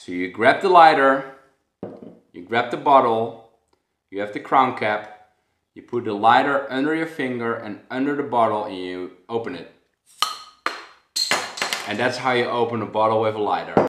So you grab the lighter, you grab the bottle, you have the crown cap, you put the lighter under your finger and under the bottle and you open it. And that's how you open a bottle with a lighter.